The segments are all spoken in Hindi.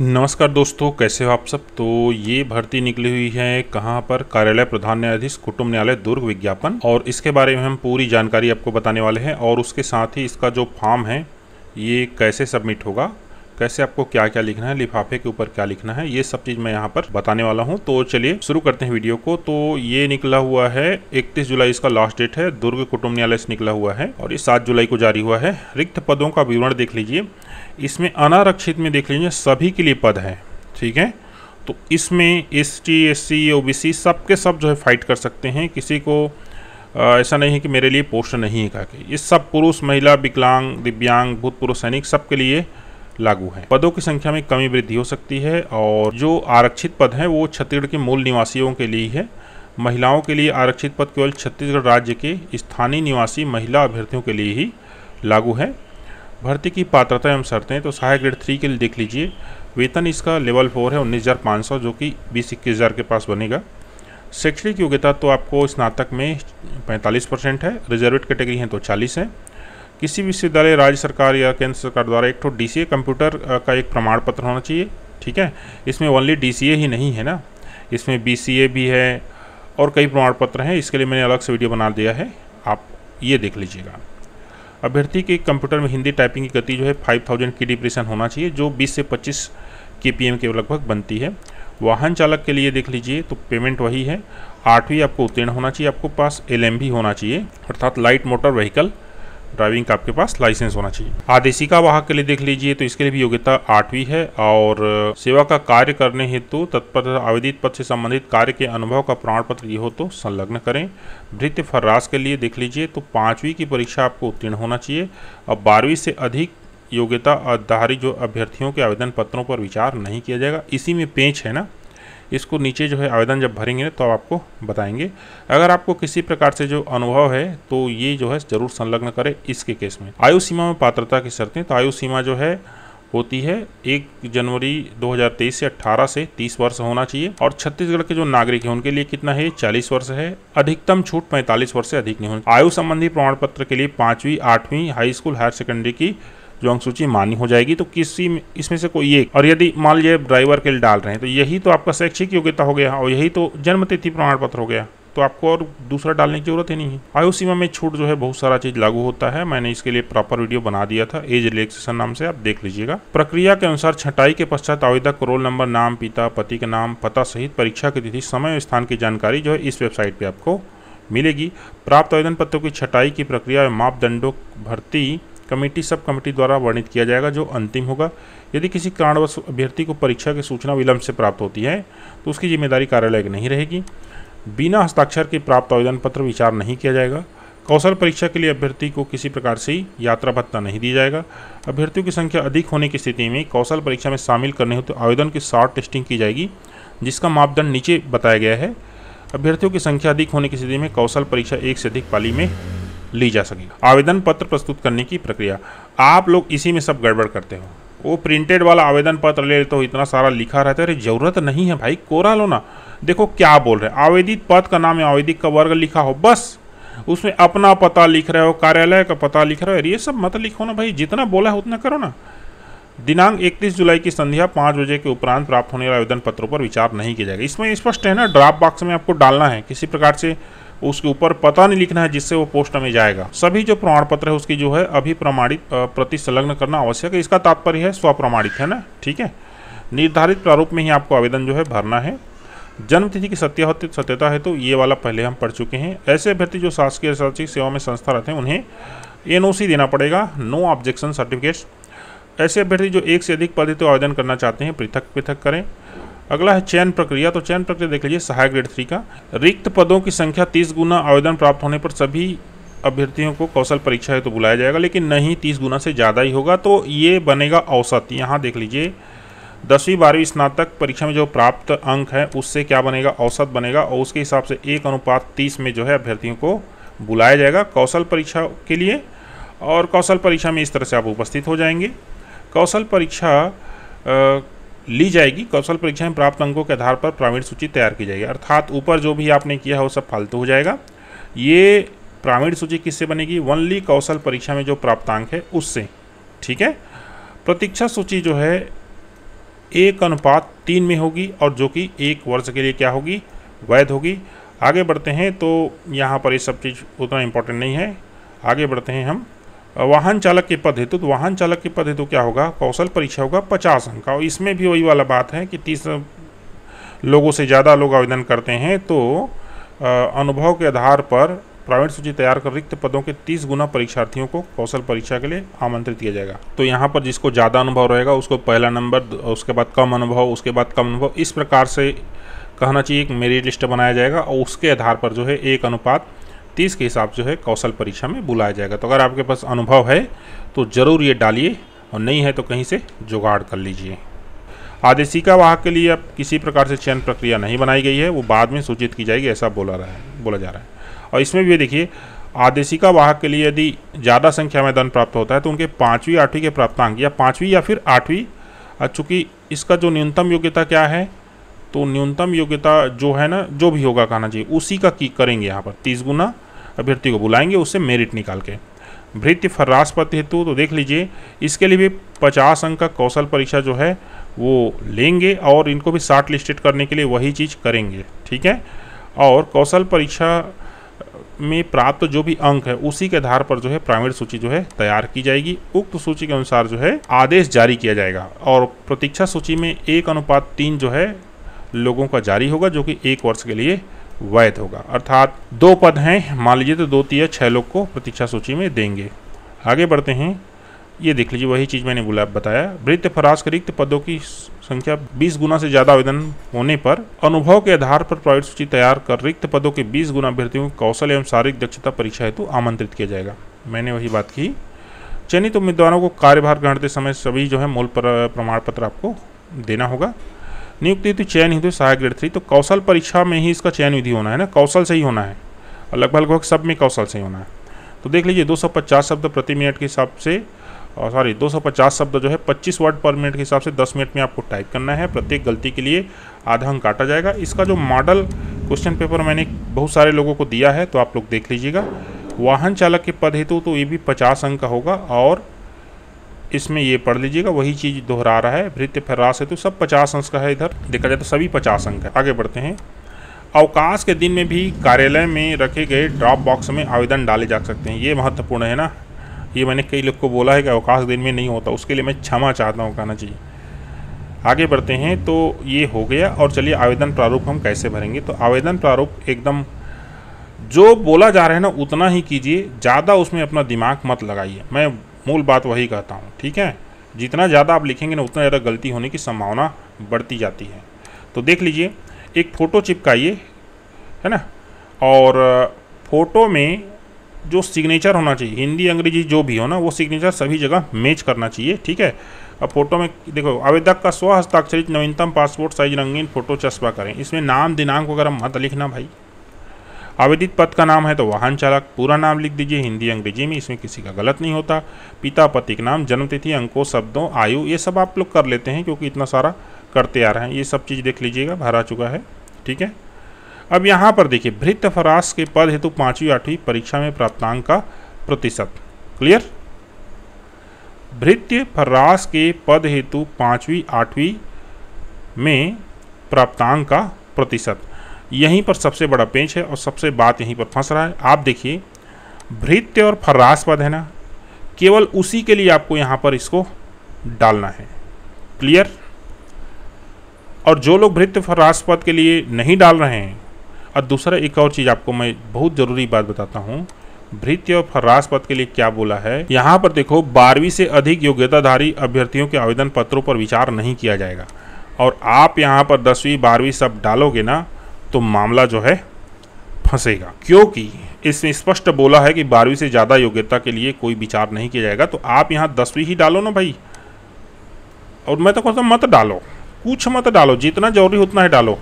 नमस्कार दोस्तों, कैसे हो आप सब? तो ये भर्ती निकली हुई है कहाँ पर? कार्यालय प्रधान न्यायाधीश, कुटुंब न्यायालय, दुर्ग विज्ञापन। और इसके बारे में हम पूरी जानकारी आपको बताने वाले हैं और उसके साथ ही इसका जो फॉर्म है, ये कैसे सबमिट होगा? कैसे आपको क्या क्या लिखना है, लिफाफे के ऊपर क्या लिखना है, ये सब चीज़ मैं यहाँ पर बताने वाला हूँ। तो चलिए, शुरू करते हैं वीडियो को। तो ये निकला हुआ है, इकतीस जुलाई इसका लास्ट डेट है, दुर्ग कुटुंब न्यायालय से निकला हुआ है और ये सात जुलाई को जारी हुआ है। रिक्त पदों का विवरण देख लीजिए। इसमें अनारक्षित में देख लीजिए, सभी के लिए पद है, ठीक है? तो इसमें S T S C O B C सब के सब जो है फाइट कर सकते हैं। किसी को ऐसा नहीं है कि मेरे लिए पोस्ट नहीं है कहा ये सब पुरुष, महिला, विकलांग, दिव्यांग, भूतपूर्व सैनिक सबके लिए लागू है। पदों की संख्या में कमी वृद्धि हो सकती है और जो आरक्षित पद हैं, वो छत्तीसगढ़ के मूल निवासियों के लिए है। महिलाओं के लिए आरक्षित पद केवल छत्तीसगढ़ राज्य के स्थानीय निवासी महिला अभ्यर्थियों के लिए ही लागू है। भर्ती की पात्रता एवं शर्तें तो सहायक ग्रेड थ्री के लिए देख लीजिए। वेतन इसका लेवल फोर है, उन्नीस हज़ार पाँच सौ, जो कि बीस, इक्कीस हज़ार के पास बनेगा। शैक्षणिक योग्यता तो आपको स्नातक में पैंतालीस परसेंट है रिजर्वेड कैटेगरी हैं तो चालीस है। किसी विश्वविद्यालय, राज्य सरकार या केंद्र सरकार द्वारा एक तो डीसीए कंप्यूटर का एक प्रमाण पत्र होना चाहिए, ठीक है? इसमें ओनली डीसीए ही नहीं है ना? इसमें बीसीए भी है और कई प्रमाण पत्र हैं, इसके लिए मैंने अलग से वीडियो बना दिया है, आप ये देख लीजिएगा। अभ्यर्थी के कंप्यूटर में हिंदी टाइपिंग की गति जो है 5000 की डिप्रेशन होना चाहिए, जो 20 से 25 के पी के लगभग बनती है। वाहन चालक के लिए देख लीजिए तो पेमेंट वही है, आठवीं आपको उत्तीर्ण होना चाहिए, आपको पास एल होना चाहिए, अर्थात लाइट मोटर व्हीकल ड्राइविंग का आपके पास लाइसेंस होना चाहिए। आदेशिका वाहक के लिए देख लीजिए तो इसके लिए भी योग्यता आठवीं है और सेवा का कार्य करने हेतु तत्पर आवेदित पद से संबंधित कार्य के अनुभव का प्रमाण पत्र ये हो तो संलग्न करें। भृत्य फर्रास के लिए देख लीजिए तो पाँचवीं की परीक्षा आपको उत्तीर्ण होना चाहिए। और बारहवीं से अधिक योग्यता आधारित जो अभ्यर्थियों के आवेदन पत्रों पर विचार नहीं किया जाएगा। इसी में पेच है ना? इसको नीचे जो है आवेदन जब भरेंगे तो आपको बताएँगे। अगर आपको किसी प्रकार से जो अनुभव है तो ये जो है ज़रूर संलग्न करें इसके केस में। आयु सीमा में पात्रता की शर्तें तो आयु सीमा जो है, होती है एक जनवरी 2023 से 18 से 30 वर्ष होना चाहिए और छत्तीसगढ़ के जो नागरिक हैं, उनके लिए कितना है? 40 वर्ष है। अधिकतम छूट 45 वर्ष से अधिक नहीं होनी। आयु संबंधी प्रमाण पत्र के लिए पांचवी, आठवीं हाई स्कूल, हायर सेकेंडरी की जो सूची मानी हो जाएगी तो किसी इसमें से कोई एक। और यदि मान लीजिए ड्राइवर के लिए डाल रहे हैं तो यही तो आपका शैक्षिक योग्यता हो गया, और यही तो जन्म तिथि प्रमाण पत्र हो गया तो आपको और दूसरा डालने की ज़रूरत ही नहीं है। आयु सीमा में छूट जो है, बहुत सारा चीज़ लागू होता है। मैंने इसके लिए प्रॉपर वीडियो बना दिया था एज रिलेक्सेशन नाम से, आप देख लीजिएगा। प्रक्रिया के अनुसार छटाई के पश्चात आवेदक रोल नंबर, नाम, पिता, पति का नाम, पता सहित परीक्षा की तिथि, समय और स्थान की जानकारी जो है, इस वेबसाइट पे आपको मिलेगी। प्राप्त आवेदन पत्रों की छटाई की प्रक्रिया मापदंडों भर्ती कमेटी, सब कमेटी द्वारा वर्णित किया जाएगा, जो अंतिम होगा। यदि किसी कारणवश अभ्यर्थी को परीक्षा की सूचना विलंब से प्राप्त होती है तो उसकी ज़िम्मेदारी कार्यालय की नहीं रहेगी। बिना हस्ताक्षर के प्राप्त आवेदन पत्र विचार नहीं किया जाएगा। कौशल परीक्षा के लिए अभ्यर्थी को किसी प्रकार से यात्रा भत्ता नहीं दिया जाएगा। अभ्यर्थियों की संख्या अधिक होने की स्थिति में कौशल परीक्षा में शामिल करने हेतु आवेदन की शॉर्ट टेस्टिंग की जाएगी, जिसका मापदंड नीचे बताया गया है। अभ्यर्थियों की संख्या अधिक होने की स्थिति में कौशल परीक्षा एक से अधिक पाली में ली जा सके आवेदन पत्र प्रस्तुत करने की प्रक्रिया। आप लोग इसी में सब गड़बड़ करते हो। वो प्रिंटेड वाला आवेदन पत्र ले तो इतना सारा लिखा रहता है, अरे ज़रूरत नहीं है भाई, कोरा लो ना। देखो क्या बोल रहे हैं। आवेदित पद का नाम है, आवेदित का वर्ग लिखा हो, बस। उसमें अपना पता लिख रहे हो, कार्यालय का पता लिख रहे हो ये सब मत लिखो ना भाई, जितना बोला है उतना करो ना। दिनांक 31 जुलाई की संध्या पाँच बजे के उपरांत प्राप्त होने वाले आवेदन पत्रों पर विचार नहीं किया जाएगा। इसमें स्पष्ट है ना ड्राफ्ट बॉक्स में आपको डालना है। किसी प्रकार से उसके ऊपर पता नहीं लिखना है जिससे वो पोस्ट में जाएगा। सभी जो प्रमाण पत्र है उसकी जो है अभी प्रमाणित प्रति संलग्न करना आवश्यक है। इसका तात्पर्य है स्वप्रमाणित, है ना? ठीक है? निर्धारित प्रारूप में ही आपको आवेदन जो है भरना है। जन्म तिथि की सत्य सत्यता है तो ये वाला पहले हम पढ़ चुके हैं। ऐसे अभ्यर्थी जो शासकीय शैक्षिक सेवा में संस्था रहते हैं, उन्हें एनओसी देना पड़ेगा। No objection certificates. ऐसे अभ्यर्थी जो एक से अधिक पद तो आवेदन करना चाहते हैं पृथक पृथक करें। अगला है चयन प्रक्रिया तो चयन प्रक्रिया देख लीजिए, सहायक ग्रेड थ्री का। रिक्त पदों की संख्या तीस गुना आवेदन प्राप्त होने पर सभी अभ्यर्थियों को कौशल परीक्षा है तो बुलाया जाएगा, लेकिन नहीं तीस गुना से ज़्यादा ही होगा तो ये बनेगा औसत। यहाँ देख लीजिए, दसवीं, बारहवीं स्नातक परीक्षा में जो प्राप्त अंक है, उससे क्या बनेगा? औसत बनेगा, और उसके हिसाब से एक अनुपात तीस में जो है अभ्यर्थियों को बुलाया जाएगा कौशल परीक्षा के लिए, और कौशल परीक्षा में इस तरह से आप उपस्थित हो जाएँगे। कौशल परीक्षा ली जाएगी। कौशल परीक्षा में प्राप्त अंकों के आधार पर प्रावीण सूची तैयार की जाएगी। अर्थात ऊपर जो भी आपने किया है, वो सब फालतू हो जाएगा। ये प्रावीण सूची किससे बनेगी? वनली कौशल परीक्षा में जो प्राप्तांक है, उससे। ठीक है? प्रतीक्षा सूची जो है, एक अनुपात तीन में होगी और जो कि एक वर्ष के लिए क्या होगी? वैध होगी। आगे बढ़ते हैं तो यहाँ पर ये सब चीज़ उतना इम्पोर्टेंट नहीं है। आगे बढ़ते हैं हम। वाहन चालक के पद हेतु तो वाहन चालक के पद हेतु क्या होगा? कौशल परीक्षा होगा पचास अंक और इसमें भी वही वाला बात है कि तीस लोगों से ज़्यादा लोग आवेदन करते हैं तो अनुभव के आधार पर प्राइवेट सूची तैयार कर रिक्त पदों के 30 गुना परीक्षार्थियों को कौशल परीक्षा के लिए आमंत्रित किया जाएगा। तो यहाँ पर जिसको ज़्यादा अनुभव रहेगा, उसको पहला नंबर, उसके बाद कम अनुभव, उसके बाद कम अनुभव, इस प्रकार से कहना चाहिए एक मेरिट लिस्ट बनाया जाएगा और उसके आधार पर जो है एक अनुपात तीस के हिसाब से है कौशल परीक्षा में बुलाया जाएगा। तो अगर आपके पास अनुभव है तो ज़रूर ये डालिए, और नहीं है तो कहीं से जुगाड़ कर लीजिए। आदेशिका वाहक के लिए अब किसी प्रकार से चयन प्रक्रिया नहीं बनाई गई है, वो बाद में सूचित की जाएगी, ऐसा बोला रहा है, बोला जा रहा है। और इसमें भी देखिए आदेशिका वाहक के लिए यदि ज़्यादा संख्या में दंड प्राप्त होता है तो उनके पाँचवीं, आठवीं के प्राप्तांक, या पाँचवीं या फिर आठवीं चूँकि इसका जो न्यूनतम योग्यता क्या है तो न्यूनतम योग्यता जो है ना, जो भी होगा कहना चाहिए, उसी का की करेंगे यहाँ पर, तीस गुना अभ्यर्थी को बुलाएँगे, उससे मेरिट निकाल के। भृत्य फर्रास पद हेतु तो देख लीजिए, इसके लिए भी पचास अंक का कौशल परीक्षा जो है, वो लेंगे और इनको भी शार्ट लिस्टेड करने के लिए वही चीज़ करेंगे, ठीक है? और कौशल परीक्षा में प्राप्त जो भी अंक है, उसी के आधार पर जो है प्राइवेट सूची जो है तैयार की जाएगी। उक्त सूची के अनुसार जो है आदेश जारी किया जाएगा और प्रतीक्षा सूची में एक अनुपात तीन जो है लोगों का जारी होगा, जो कि एक वर्ष के लिए वैध होगा। अर्थात दो पद हैं, मान लीजिए तो दो तीन छः लोग को प्रतीक्षा सूची में देंगे। आगे बढ़ते हैं। ये देख लीजिए, वही चीज़ मैंने बोला बताया। वृत्त फराज के रिक्त पदों की संख्या 20 गुना से ज़्यादा आवेदन होने पर अनुभव के आधार पर प्राइवेट सूची तैयार कर रिक्त पदों के 20 गुना अभ्यर्थियों को कौशल एवं शारीरिक दक्षता परीक्षा हेतु आमंत्रित किया जाएगा। मैंने वही बात की। चयनित उम्मीदवारों को कार्यभार ग्रहणते समय सभी जो है मूल प्रमाण पत्र आपको देना होगा। नियुक्ति हेतु चयन हेतु सहायक ग्रेड थ्री तो कौशल परीक्षा में ही इसका चयन विधि होना है ना? कौशल से ही होना है। लगभग लगभग सब में कौशल से ही होना है। तो देख लीजिए 250 शब्द प्रति मिनट के हिसाब से, और सॉरी 250 शब्द जो है 25 वर्ड पर मिनट के हिसाब से 10 मिनट में आपको टाइप करना है। प्रत्येक गलती के लिए आधा अंक काटा जाएगा। इसका जो मॉडल क्वेश्चन पेपर मैंने बहुत सारे लोगों को दिया है तो आप लोग देख लीजिएगा। वाहन चालक के पद हेतु तो ये भी पचास अंक का होगा, और इसमें ये पढ़ लीजिएगा, वही चीज़ दोहरा रहा है, भृत्य फर्रास है तो सब पचास अंश का है इधर। देखा जाए तो सभी पचास अंक है। आगे बढ़ते हैं। अवकाश के दिन में भी कार्यालय में रखे गए ड्रॉप बॉक्स में आवेदन डाले जा सकते हैं। ये महत्वपूर्ण है ना? ये मैंने कई लोग को बोला है कि अवकाश दिन में नहीं होता, उसके लिए मैं क्षमा चाहता हूँ कहना चाहिए आगे बढ़ते हैं तो ये हो गया, और चलिए आवेदन प्रारूप हम कैसे भरेंगे? तो आवेदन प्रारूप एकदम जो बोला जा रहा है ना, उतना ही कीजिए, ज़्यादा उसमें अपना दिमाग मत लगाइए। मैं मूल बात वही कहता हूँ, ठीक है? जितना ज़्यादा आप लिखेंगे ना, उतना ज़्यादा गलती होने की संभावना बढ़ती जाती है। तो देख लीजिए, एक फ़ोटो चिपकाइए, है ना? और, फ़ोटो में जो सिग्नेचर होना चाहिए, हिंदी, अंग्रेज़ी जो भी हो ना, वो सिग्नेचर सभी जगह मैच करना चाहिए, ठीक है? अब फ़ोटो में, देखो, आवेदक का स्व हस्ताक्षरित नवीनतम पासपोर्ट साइज़ रंगीन फ़ोटो चस्पा करें। इसमें नाम, दिनांक वगैरह मत लिखना भाई। आवेदित पद का नाम है तो वाहन चालक। पूरा नाम लिख दीजिए, हिंदी, अंग्रेज़ी में, इसमें किसी का गलत नहीं होता। पिता, पति का नाम जन्मतिथि अंकों, शब्दों, आयु, ये सब आप लोग कर लेते हैं क्योंकि इतना सारा करते आ रहे हैं। ये सब चीज़ देख लीजिएगा, भरा चुका है, ठीक है? अब यहाँ पर देखिए, भृत्य फरास के पद हेतु पाँचवीं, आठवीं परीक्षा में प्राप्तांक का प्रतिशत। क्लियर? भृत्य फरास के पद हेतु पाँचवीं, आठवीं में प्राप्तांक का प्रतिशत। यहीं पर सबसे बड़ा पेंच है और सबसे बात यहीं पर फंस रहा है। आप देखिए, भृत्य और फर्रास पद है ना, केवल उसी के लिए आपको यहाँ पर इसको डालना है। क्लियर? और जो लोग भृत्य फर्रास पद के लिए नहीं डाल रहे हैं, और दूसरा एक और चीज़ आपको मैं बहुत ज़रूरी बात बताता हूँ, भृत्य और फर्रास पद के लिए क्या बोला है? यहाँ पर देखो, बारहवीं से अधिक योग्यताधारी अभ्यर्थियों के आवेदन पत्रों पर विचार नहीं किया जाएगा। और आप यहाँ पर दसवीं, बारहवीं सब डालोगे ना तो मामला जो है फंसेगा। क्योंकि इसमें स्पष्ट बोला है कि बारहवीं से ज़्यादा योग्यता के लिए कोई विचार नहीं किया जाएगा। तो आप यहाँ दसवीं ही डालो ना भाई। और मैं तो कहता हूँ, मत डालो। कुछ मत डालो। जितना ज़रूरी उतना ही डालो।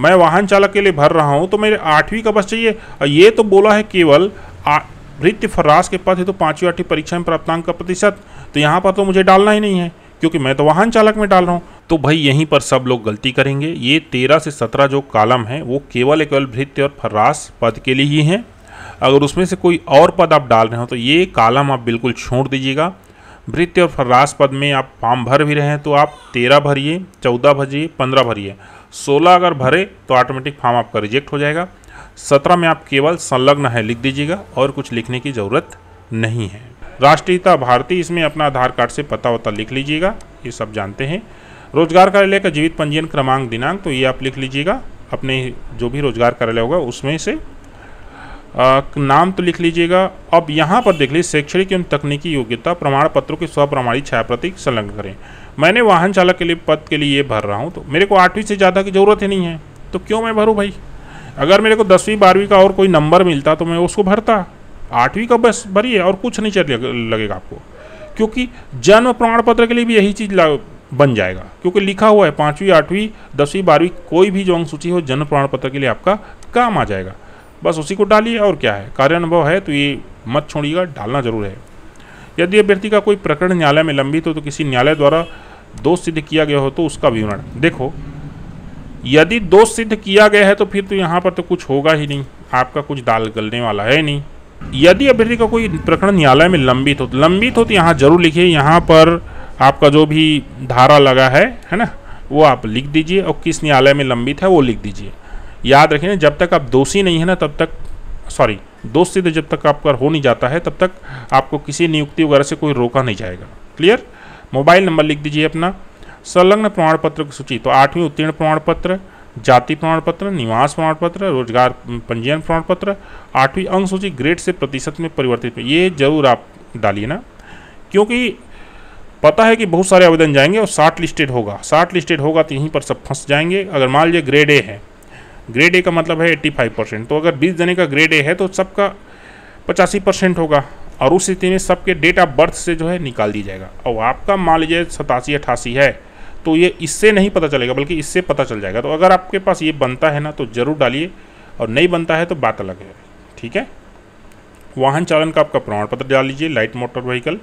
मैं वाहन चालक के लिए भर रहा हूँ तो मेरे आठवीं का बस चाहिए। और ये तो बोला है केवल वृत्ति फर्रास के पद है तो पाँचवीं आठवीं परीक्षा में प्राप्तांक का प्रतिशत। तो यहाँ पर तो मुझे डालना ही नहीं है, क्योंकि मैं तो वाहन चालक में डाल रहा हूँ। तो भाई यहीं पर सब लोग गलती करेंगे। ये तेरह से सत्रह जो कालम है, वो केवल केवल भृत्य और फर्रास पद के लिए ही हैं। अगर उसमें से कोई और पद आप डाल रहे हो तो ये कालम आप बिल्कुल छोड़ दीजिएगा। भृत्य और फर्रास पद में आप फॉर्म भर भी रहे हैं तो आप तेरह भरिए, चौदह भरिए, पंद्रह भरिए। सोलह अगर भरे तो ऑटोमेटिक फॉर्म आपका रिजेक्ट हो जाएगा। सत्रह में आप केवल संलग्न है, लिख दीजिएगा, और कुछ लिखने की ज़रूरत नहीं है। राष्ट्रीयता भारतीय इसमें अपना आधार कार्ड से पता वता लिख लीजिएगा, ये सब जानते हैं। रोज़गार कार्यालय का जीवित पंजीयन क्रमांक दिनांक तो ये आप लिख लीजिएगा। अपने जो भी रोज़गार कार्यालय होगा उसमें से आ, नाम तो लिख लीजिएगा। अब यहाँ पर देख लीजिए शैक्षणिक एवं तकनीकी योग्यता प्रमाण पत्रों की स्वप्रमाणित छाया प्रतीक संलग्न करें। मैंने वाहन चालक के लिए पद के लिए ये भर रहा हूँ तो मेरे को आठवीं से ज़्यादा की ज़रूरत ही नहीं है। तो क्यों मैं भरूँ भाई? अगर मेरे को दसवीं बारहवीं का और कोई नंबर मिलता तो मैं उसको भरता। आठवीं का बस भरिए और कुछ नहीं चल लगेगा आपको। क्योंकि जन्म प्रमाण पत्र के लिए भी यही चीज़ बन जाएगा। क्योंकि लिखा हुआ है, पाँचवीं, आठवीं, दसवीं, बारहवीं, कोई भी जो अंक सूची हो, जन्म प्रमाण पत्र के लिए आपका काम आ जाएगा। बस उसी को डालिए और क्या है? कार्य अनुभव है तो ये मत छोड़िएगा, डालना ज़रूर है। यदि अभ्यर्थी का कोई प्रकरण न्यायालय में लंबित हो तो किसी न्यायालय द्वारा दोष सिद्ध किया गया हो तो उसका विवरण देखो। यदि दोष सिद्ध किया गया है तो फिर तो यहाँ पर तो कुछ होगा ही नहीं। आपका कुछ दाल गलने वाला है नहीं। यदि अभ्यर्थी का कोई प्रकरण न्यायालय में लंबित हो तो लंबित हो तो यहाँ ज़रूर लिखिए, यहाँ पर आपका जो भी धारा लगा है है ना, वो आप लिख दीजिए और किस न्यायालय में लंबित है वो लिख दीजिए। याद रखिए, जब तक आप दोषी नहीं है ना, तब तक सॉरी दोष सिद्ध जब तक आपका हो नहीं जाता है, तब तक आपको किसी नियुक्ति वगैरह से कोई रोका नहीं जाएगा। क्लियर मोबाइल नंबर लिख दीजिए अपना। संलग्न प्रमाण पत्र की सूची तो आठवीं उत्तीर्ण प्रमाण पत्र जाति प्रमाण पत्र निवास प्रमाण पत्र रोज़गार पंजीयन प्रमाण पत्र आठवीं अंक सूची ग्रेड से प्रतिशत में परिवर्तित। ये ज़रूर आप डालिए ना, क्योंकि पता है कि बहुत सारे आवेदन जाएँगे और शार्ट लिस्टेड होगा। शार्ट लिस्टेड होगा तो यहीं पर सब फंस जाएँगे। अगर मान लीजिए ग्रेड ए है। ग्रेड ए का मतलब है 85 परसेंट तो अगर 20 जने का ग्रेड ए है तो सबका पचासी परसेंट होगा। और उस स्थिति में सबके डेट ऑफ़ बर्थ से जो है निकाल दी जाएगा। और आपका मान लीजिए सतासी, अठासी है तो ये इससे नहीं पता चलेगा, बल्कि इससे पता चल जाएगा। तो अगर आपके पास ये बनता है ना तो ज़रूर डालिए। और नहीं बनता है तो बात अलग है। ठीक है? वाहन चालन का आपका प्रमाण पत्र डाल लीजिए। लाइट मोटर व्हीकल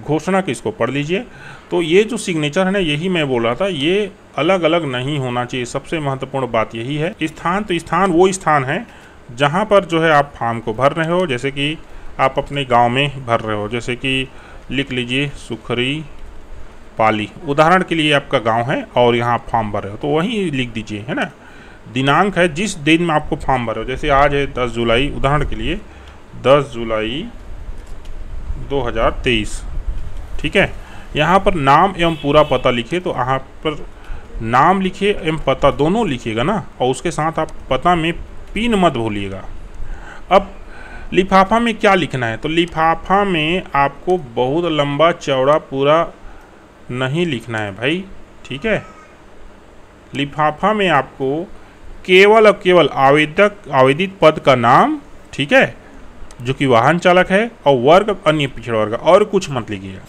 घोषणा की, इसको पढ़ लीजिए। तो ये जो सिग्नेचर है ना, यही मैं बोल था, ये अलग अलग नहीं होना चाहिए। सबसे महत्वपूर्ण बात यही है, स्थान तो स्थान, वो स्थान है जहाँ पर जो है आप फार्म को भर रहे हो, जैसे कि आप अपने गाँव में भर रहे हो, जैसे कि लिख लीजिए सुखरी, पाली। उदाहरण के लिए आपका गाँव है और यहाँ आप फॉर्म भर रहे हो तो वहीं लिख दीजिए, है ना? दिनांक है, जिस दिन में आपको फॉर्म भर रहे हो, जैसे आज है दस जुलाई, उदाहरण के लिए दस जुलाई 2023 ठीक है? यहाँ पर नाम एवं पूरा पता लिखिए तो यहाँ पर नाम लिखिए एवं पता दोनों लिखिएगा ना? और उसके साथ आप पता में पिन मत भूलिएगा। अब लिफाफा में क्या लिखना है? तो लिफाफा में आपको बहुत लंबा चौड़ा पूरा नहीं लिखना है भाई, ठीक है? लिफाफा में आपको केवल और केवल आवेदक, आवेदित पद का नाम, ठीक है? जो कि वाहन चालक है और वर्ग अन्य पिछड़ा वर्ग, और कुछ मत लिखिएगा।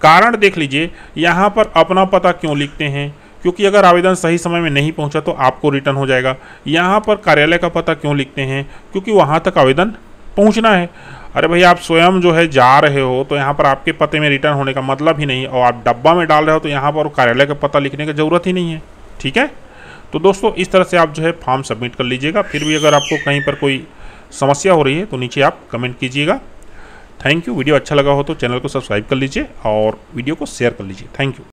कारण देख लीजिए, यहाँ पर अपना पता क्यों लिखते हैं? क्योंकि अगर आवेदन सही समय में नहीं पहुँचा तो आपको रिटर्न हो जाएगा। यहाँ पर कार्यालय का पता क्यों लिखते हैं? क्योंकि वहाँ तक आवेदन पहुँचना है। अरे भाई आप स्वयं जो है जा रहे हो तो यहाँ पर आपके पते में रिटर्न होने का मतलब ही नहीं और आप डब्बा में डाल रहे हो तो यहाँ पर कार्यालय का पता लिखने की ज़रूरत ही नहीं है। ठीक है? तो दोस्तों, इस तरह से आप जो है फॉर्म सबमिट कर लीजिएगा। फिर भी अगर आपको कहीं पर कोई समस्या हो रही है तो नीचे आप कमेंट कीजिएगा। Thank you. वीडियो अच्छा लगा हो तो चैनल को सब्सक्राइब कर लीजिए और वीडियो को शेयर कर लीजिए। Thank you.